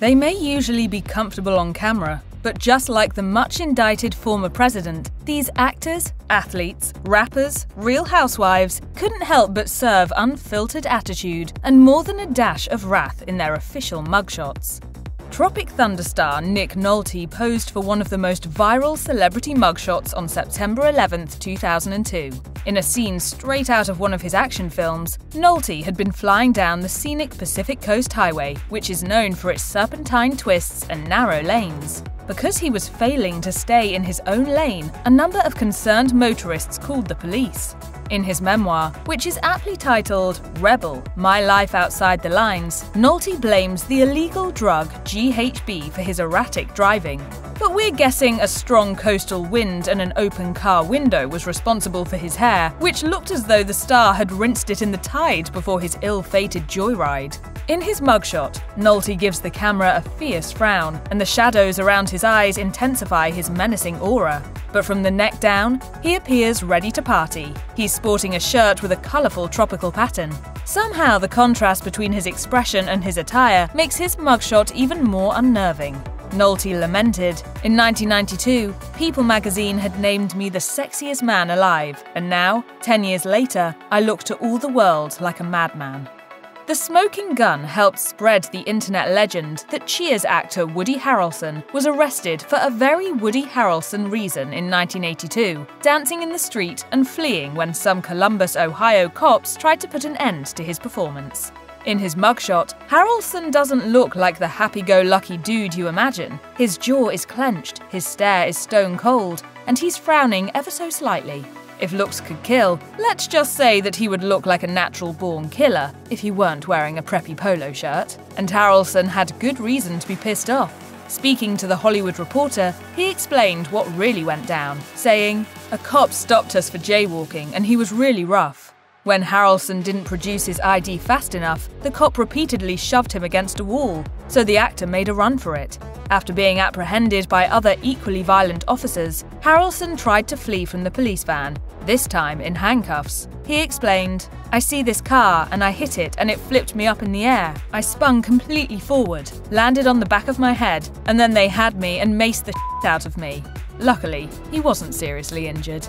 They may usually be comfortable on camera, but just like the much indicted former president, these actors, athletes, rappers, real housewives couldn't help but serve unfiltered attitude and more than a dash of wrath in their official mugshots. Tropic Thunder star Nick Nolte posed for one of the most viral celebrity mugshots on September 11, 2002. In a scene straight out of one of his action films, Nolte had been flying down the scenic Pacific Coast Highway, which is known for its serpentine twists and narrow lanes. Because he was failing to stay in his own lane, a number of concerned motorists called the police. In his memoir, which is aptly titled Rebel My Life Outside the Lines, Nolte blames the illegal drug GHB for his erratic driving. But we're guessing a strong coastal wind and an open car window was responsible for his hair, which looked as though the star had rinsed it in the tide before his ill fated joyride. In his mugshot, Nolte gives the camera a fierce frown, and the shadows around his eyes intensify his menacing aura. But from the neck down, he appears ready to party. He's sporting a shirt with a colourful tropical pattern. Somehow, the contrast between his expression and his attire makes his mugshot even more unnerving. Nolte lamented, In 1992, People magazine had named me the sexiest man alive, and now, 10 years later, I look to all the world like a madman. The smoking gun helped spread the internet legend that Cheers actor Woody Harrelson was arrested for a very Woody Harrelson reason in 1982, dancing in the street and fleeing when some Columbus, Ohio cops tried to put an end to his performance. In his mugshot, Harrelson doesn't look like the happy go lucky dude you imagine. His jaw is clenched, his stare is stone cold, and he's frowning ever so slightly. If looks could kill, let's just say that he would look like a natural born killer if he weren't wearing a preppy polo shirt. And Harrelson had good reason to be pissed off. Speaking to The Hollywood Reporter, he explained what really went down, saying, A cop stopped us for jaywalking and he was really rough. When Harrelson didn't produce his ID fast enough, the cop repeatedly shoved him against a wall, so the actor made a run for it. After being apprehended by other equally violent officers, Harrelson tried to flee from the police van, this time in handcuffs. He explained, I see this car and I hit it and it flipped me up in the air. I spun completely forward, landed on the back of my head, and then they had me and maced the shit out of me. Luckily, he wasn't seriously injured.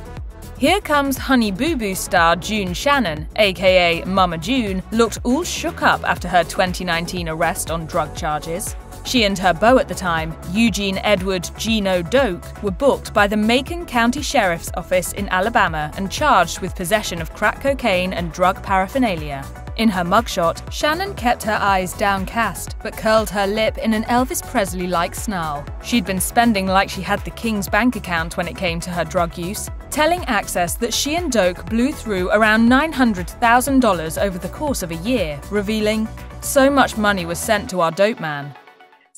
Here comes Honey Boo Boo star June Shannon, aka Mama June, looked all shook up after her 2019 arrest on drug charges. She and her beau at the time, Eugene Edward Geno Doak, were booked by the Macon County Sheriff's Office in Alabama and charged with possession of crack cocaine and drug paraphernalia. In her mugshot, Shannon kept her eyes downcast, but curled her lip in an Elvis Presley like snarl. She'd been spending like she had the King's bank account when it came to her drug use, telling Access that she and Doak blew through around $900,000 over the course of a year, revealing, So much money was sent to our dope man.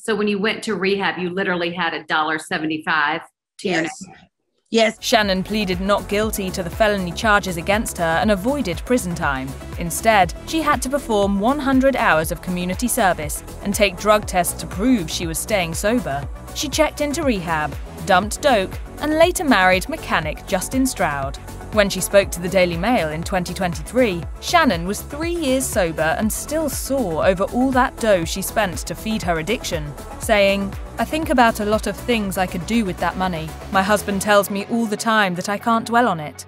So when you went to rehab, you literally had a dollar seventy-five to your Yes. name. Yes. Shannon pleaded not guilty to the felony charges against her and avoided prison time. Instead, she had to perform 100 hours of community service and take drug tests to prove she was staying sober. She checked into rehab, dumped Doak, and later married mechanic Justin Stroud. When she spoke to the Daily Mail in 2023, Shannon was three years sober and still sore over all that dough she spent to feed her addiction, saying, I think about a lot of things I could do with that money. My husband tells me all the time that I can't dwell on it.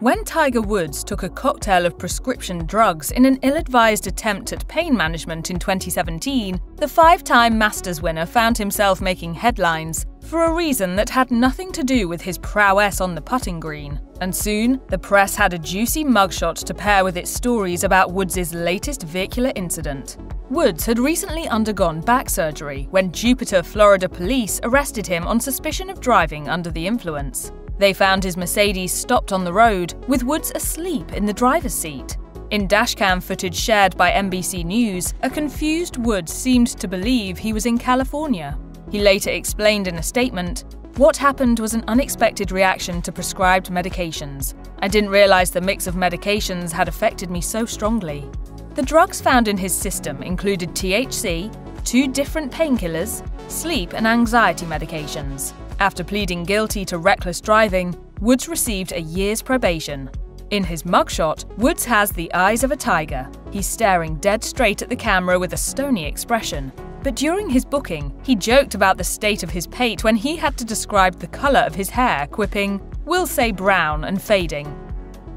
When Tiger Woods took a cocktail of prescription drugs in an ill advised attempt at pain management in 2017, the five time Masters winner found himself making headlines for a reason that had nothing to do with his prowess on the putting green. And soon, the press had a juicy mugshot to pair with its stories about Woods' latest vehicular incident. Woods had recently undergone back surgery when Jupiter, Florida police arrested him on suspicion of driving under the influence. They found his Mercedes stopped on the road, with Woods asleep in the driver's seat. In dashcam footage shared by NBC News, a confused Woods seemed to believe he was in California. He later explained in a statement, What happened was an unexpected reaction to prescribed medications. I didn't realize the mix of medications had affected me so strongly. The drugs found in his system included THC, two different painkillers, sleep and anxiety medications. After pleading guilty to reckless driving, Woods received a year's probation. In his mugshot, Woods has the eyes of a tiger. He's staring dead straight at the camera with a stony expression. But during his booking, he joked about the state of his pate when he had to describe the colour of his hair, quipping, We'll say brown and fading.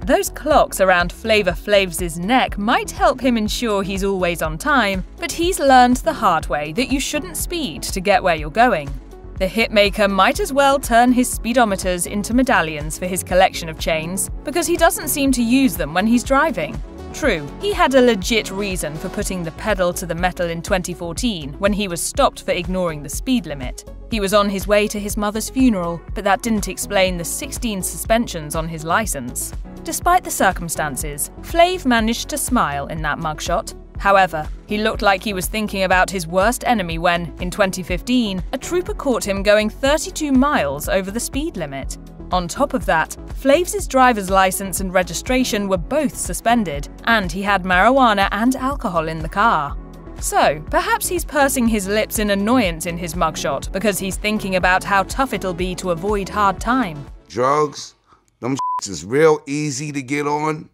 Those clocks around Flavor Flav's neck might help him ensure he's always on time, but he's learned the hard way that you shouldn't speed to get where you're going. The hitmaker might as well turn his speedometers into medallions for his collection of chains, because he doesn't seem to use them when he's driving. True, he had a legit reason for putting the pedal to the metal in 2014 when he was stopped for ignoring the speed limit. He was on his way to his mother's funeral, but that didn't explain the 16 suspensions on his license. Despite the circumstances, Flav managed to smile in that mugshot. However, he looked like he was thinking about his worst enemy when, in 2015, a trooper caught him going 32 miles over the speed limit. On top of that, Flav's driver's license and registration were both suspended, and he had marijuana and alcohol in the car. So, perhaps he's pursing his lips in annoyance in his mugshot because he's thinking about how tough it'll be to avoid hard time. Drugs, them is real easy to get on,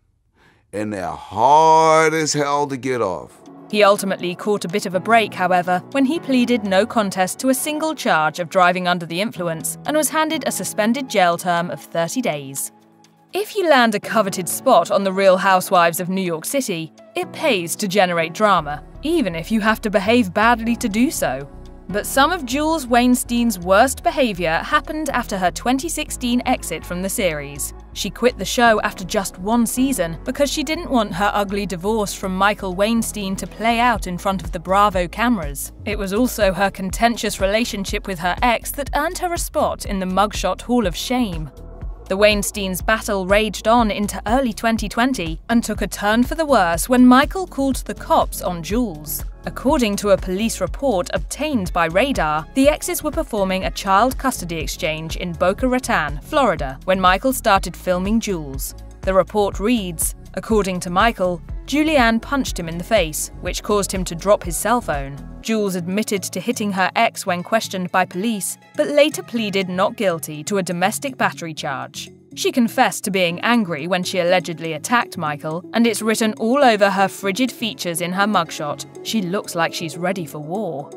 and they're hard as hell to get off. He ultimately caught a bit of a break, however, when he pleaded no contest to a single charge of driving under the influence and was handed a suspended jail term of 30 days. If you land a coveted spot on The Real Housewives of New York City, it pays to generate drama, even if you have to behave badly to do so. But some of Jules Wainstein's worst behaviour happened after her 2016 exit from the series. She quit the show after just one season because she didn't want her ugly divorce from Michael Weinstein to play out in front of the Bravo cameras. It was also her contentious relationship with her ex that earned her a spot in the Mugshot Hall of Shame. The Wainsteins' battle raged on into early 2020 and took a turn for the worse when Michael called the cops on Jules. According to a police report obtained by Radar, the exes were performing a child custody exchange in Boca Raton, Florida, when Michael started filming Jules. The report reads According to Michael, Julianne punched him in the face, which caused him to drop his cell phone. Jules admitted to hitting her ex when questioned by police, but later pleaded not guilty to a domestic battery charge. She confessed to being angry when she allegedly attacked Michael, and it's written all over her frigid features in her mugshot. She looks like she's ready for war.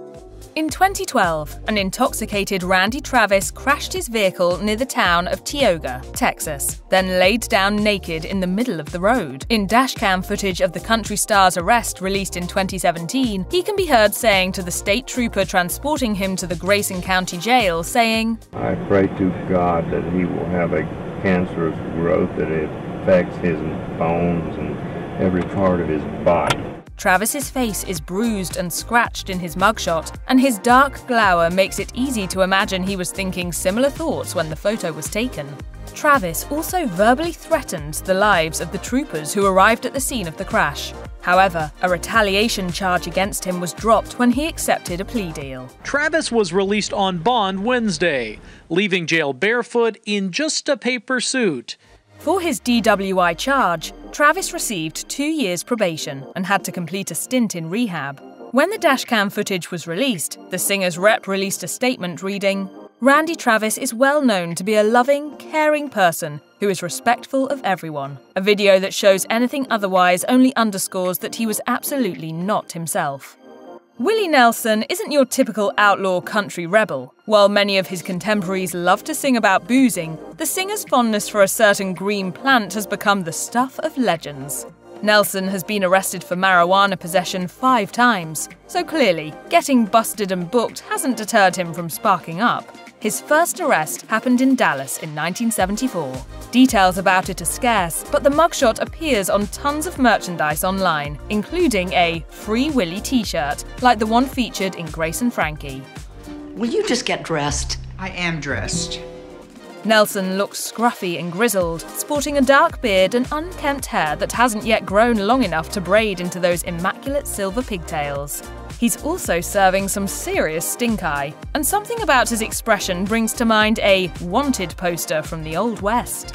In 2012, an intoxicated Randy Travis crashed his vehicle near the town of Tioga, Texas, then laid down naked in the middle of the road. In dashcam footage of the country star's arrest released in 2017, he can be heard saying to the state trooper transporting him to the Grayson County Jail, saying, I pray to God that he will have a cancerous growth that affects his bones and every part of his body. Travis's face is bruised and scratched in his mugshot, and his dark glower makes it easy to imagine he was thinking similar thoughts when the photo was taken. Travis also verbally threatened the lives of the troopers who arrived at the scene of the crash. However, a retaliation charge against him was dropped when he accepted a plea deal. Travis was released on bond Wednesday, leaving jail barefoot in just a paper suit. For his DWI charge, Travis received two years probation and had to complete a stint in rehab. When the dashcam footage was released, the singer's rep released a statement reading Randy Travis is well known to be a loving, caring person who is respectful of everyone. A video that shows anything otherwise only underscores that he was absolutely not himself. Willie Nelson isn't your typical outlaw country rebel. While many of his contemporaries love to sing about boozing, the singer's fondness for a certain green plant has become the stuff of legends. Nelson has been arrested for marijuana possession five times, so clearly, getting busted and booked hasn't deterred him from sparking up. His first arrest happened in Dallas in 1974. Details about it are scarce, but the mugshot appears on tons of merchandise online, including a Free Willy t shirt, like the one featured in Grace and Frankie. Will you just get dressed? I am dressed. Nelson looks scruffy and grizzled, sporting a dark beard and unkempt hair that hasn't yet grown long enough to braid into those immaculate silver pigtails. He's also serving some serious stink eye, and something about his expression brings to mind a wanted poster from the Old West.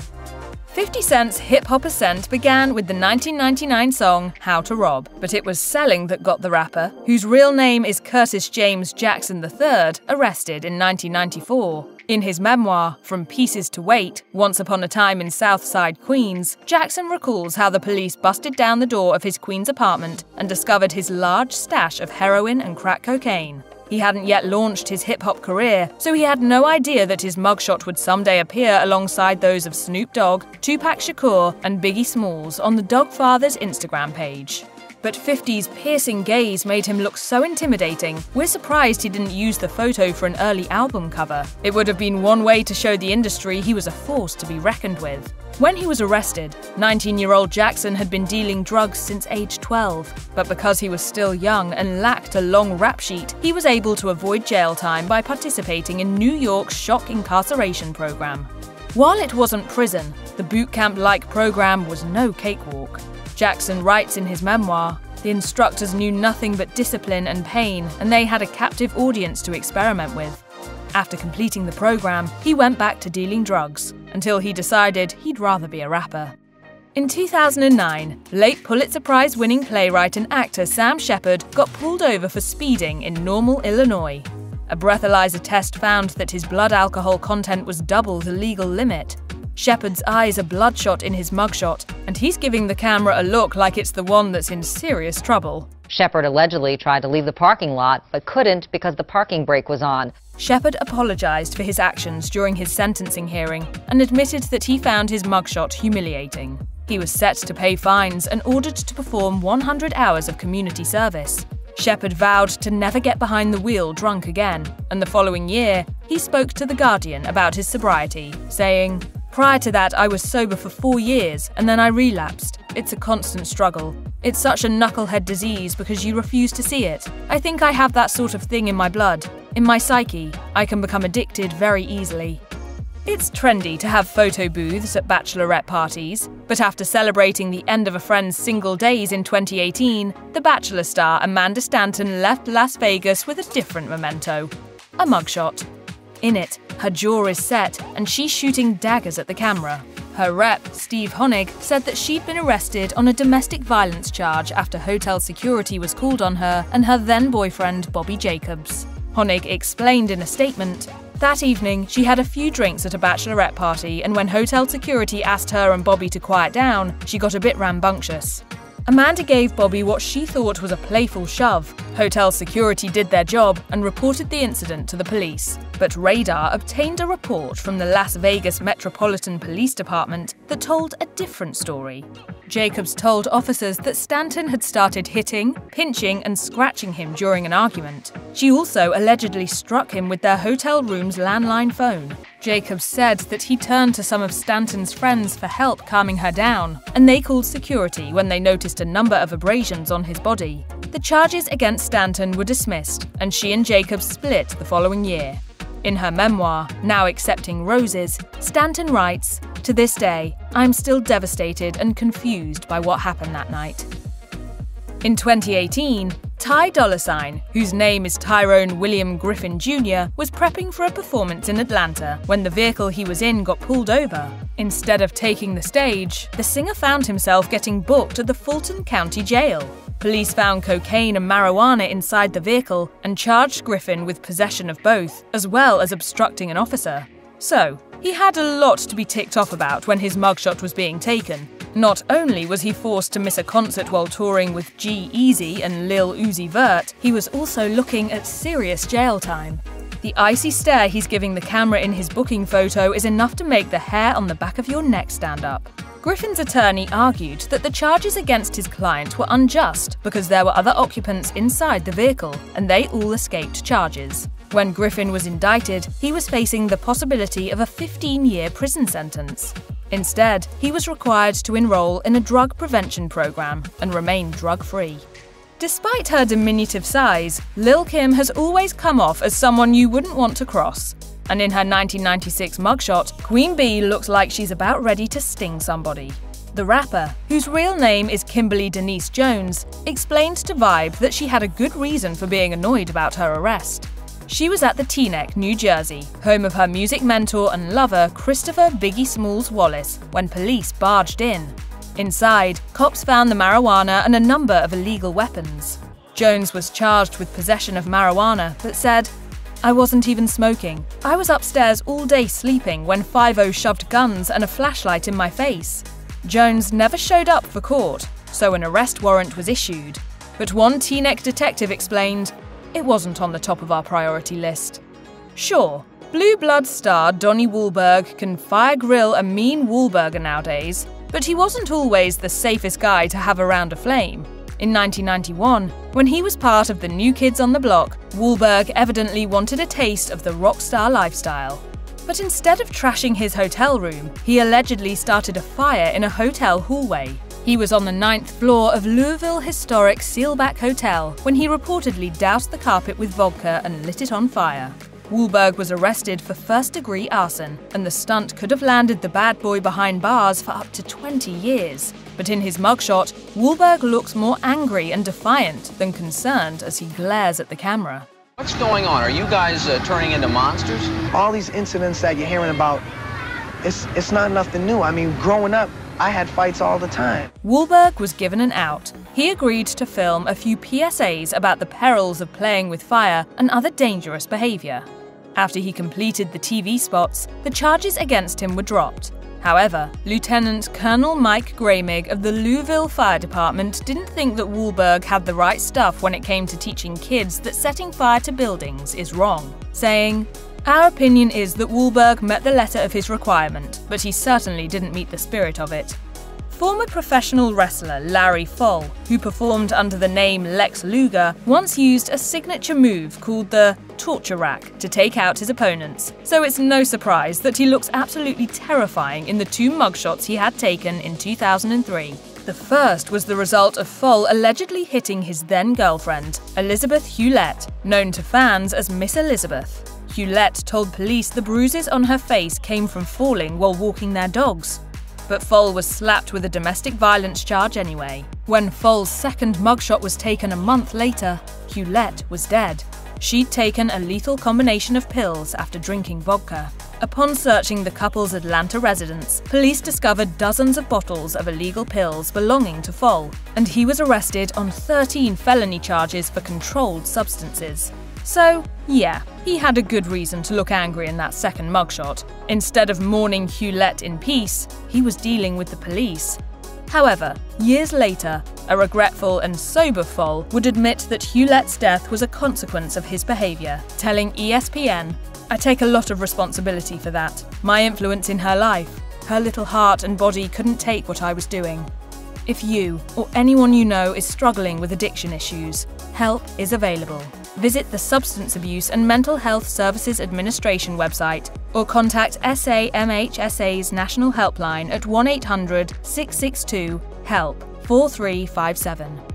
50 Cent's hip hop ascent began with the 1999 song How to Rob, but it was selling that got the rapper, whose real name is Curtis James Jackson III, arrested in 1994. In his memoir, From Pieces to Weight Once Upon a Time in Southside Queens, Jackson recalls how the police busted down the door of his Queens apartment and discovered his large stash of heroin and crack cocaine. He hadn't yet launched his hip hop career, so he had no idea that his mugshot would someday appear alongside those of Snoop Dogg, Tupac Shakur, and Biggie Smalls on the Dogfathers Instagram page. But 50's piercing gaze made him look so intimidating, we're surprised he didn't use the photo for an early album cover. It would have been one way to show the industry he was a force to be reckoned with. When he was arrested, 19 year old Jackson had been dealing drugs since age 12, but because he was still young and lacked a long rap sheet, he was able to avoid jail time by participating in New York's shock incarceration program. While it wasn't prison, the boot camp like program was no cakewalk. Jackson writes in his memoir The instructors knew nothing but discipline and pain, and they had a captive audience to experiment with. After completing the program, he went back to dealing drugs until he decided he'd rather be a rapper. In 2009, late Pulitzer Prize winning playwright and actor Sam Shepard got pulled over for speeding in Normal, Illinois. A breathalyzer test found that his blood alcohol content was double the legal limit, Shepard's eyes are bloodshot in his mugshot, and he's giving the camera a look like it's the one that's in serious trouble. Shepard allegedly tried to leave the parking lot, but couldn't because the parking brake was on. Shepard apologized for his actions during his sentencing hearing and admitted that he found his mugshot humiliating. He was set to pay fines and ordered to perform 100 hours of community service. Shepard vowed to never get behind the wheel drunk again, and the following year, he spoke to The Guardian about his sobriety, saying, Prior to that, I was sober for four years, and then I relapsed. It's a constant struggle. It's such a knucklehead disease because you refuse to see it. I think I have that sort of thing in my blood. In my psyche, I can become addicted very easily. It's trendy to have photo booths at bachelorette parties, but after celebrating the end of a friend's single days in 2018, the Bachelor star Amanda Stanton left Las Vegas with a different memento a mugshot. In it, her jaw is set and she's shooting daggers at the camera. Her rep, Steve Honig, said that she'd been arrested on a domestic violence charge after hotel security was called on her and her then boyfriend, Bobby Jacobs. Honig explained in a statement that evening, she had a few drinks at a bachelorette party, and when hotel security asked her and Bobby to quiet down, she got a bit rambunctious. Amanda gave Bobby what she thought was a playful shove. Hotel security did their job and reported the incident to the police. But Radar obtained a report from the Las Vegas Metropolitan Police Department that told a different story. Jacobs told officers that Stanton had started hitting, pinching, and scratching him during an argument. She also allegedly struck him with their hotel room's landline phone. Jacobs said that he turned to some of Stanton's friends for help calming her down, and they called security when they noticed a number of abrasions on his body. The charges against Stanton were dismissed, and she and Jacobs split the following year. In her memoir, Now Accepting Roses, Stanton writes, To this day, I'm still devastated and confused by what happened that night. In 2018, Ty Dolla Sign, whose name is Tyrone William Griffin Jr., was prepping for a performance in Atlanta when the vehicle he was in got pulled over. Instead of taking the stage, the singer found himself getting booked at the Fulton County Jail. Police found cocaine and marijuana inside the vehicle and charged Griffin with possession of both, as well as obstructing an officer. So, he had a lot to be ticked off about when his mugshot was being taken. Not only was he forced to miss a concert while touring with G-Eazy and Lil Uzi Vert, he was also looking at serious jail time. The icy stare he's giving the camera in his booking photo is enough to make the hair on the back of your neck stand up. Griffin's attorney argued that the charges against his client were unjust because there were other occupants inside the vehicle and they all escaped charges. When Griffin was indicted, he was facing the possibility of a 15 year prison sentence. Instead, he was required to enroll in a drug prevention program and remain drug free. Despite her diminutive size, Lil Kim has always come off as someone you wouldn't want to cross and in her 1996 mugshot, Queen Bee looks like she's about ready to sting somebody. The rapper, whose real name is Kimberly Denise Jones, explained to Vibe that she had a good reason for being annoyed about her arrest. She was at the Teaneck, New Jersey, home of her music mentor and lover Christopher Biggie Smalls Wallace, when police barged in. Inside, cops found the marijuana and a number of illegal weapons. Jones was charged with possession of marijuana, but said, I wasn't even smoking. I was upstairs all day sleeping when 5 shoved guns and a flashlight in my face. Jones never showed up for court, so an arrest warrant was issued. But one Teaneck detective explained it wasn't on the top of our priority list. Sure, Blue Blood star Donnie Wahlberg can fire grill a mean Wahlburger nowadays, but he wasn't always the safest guy to have around a flame. In 1991, when he was part of the New Kids on the Block, Wahlberg evidently wanted a taste of the rock star lifestyle. But instead of trashing his hotel room, he allegedly started a fire in a hotel hallway. He was on the ninth floor of Louisville Historic Seelbach Hotel when he reportedly doused the carpet with vodka and lit it on fire. Wahlberg was arrested for first degree arson, and the stunt could have landed the bad boy behind bars for up to 20 years. But in his mugshot, Wahlberg looks more angry and defiant than concerned as he glares at the camera. What's going on? Are you guys uh, turning into monsters? All these incidents that you're hearing about, it's, it's not nothing new. I mean, growing up, I had fights all the time. Wahlberg was given an out. He agreed to film a few PSAs about the perils of playing with fire and other dangerous behavior. After he completed the TV spots, the charges against him were dropped. However, Lieutenant Colonel Mike Graymig of the Louisville Fire Department didn't think that Wahlberg had the right stuff when it came to teaching kids that setting fire to buildings is wrong, saying, Our opinion is that Wahlberg met the letter of his requirement, but he certainly didn't meet the spirit of it. Former professional wrestler Larry Pfohl, who performed under the name Lex Luger, once used a signature move called the torture rack to take out his opponents, so it's no surprise that he looks absolutely terrifying in the two mugshots he had taken in 2003. The first was the result of Pfohl allegedly hitting his then girlfriend, Elizabeth Hulette, known to fans as Miss Elizabeth. Hulette told police the bruises on her face came from falling while walking their dogs, but Pfohl was slapped with a domestic violence charge anyway. When Pfohl's second mugshot was taken a month later, Hulette was dead. She'd taken a lethal combination of pills after drinking vodka. Upon searching the couple's Atlanta residence, police discovered dozens of bottles of illegal pills belonging to Foll, and he was arrested on 13 felony charges for controlled substances. So, yeah, he had a good reason to look angry in that second mugshot. Instead of mourning Hulette in peace, he was dealing with the police. However, years later, a regretful and sober Pfohl would admit that Hulette's death was a consequence of his behaviour, telling ESPN, I take a lot of responsibility for that. My influence in her life. Her little heart and body couldn't take what I was doing. If you, or anyone you know, is struggling with addiction issues, help is available. Visit the Substance Abuse and Mental Health Services Administration website or contact SAMHSA's National Helpline at 1 800 662 HELP 4357.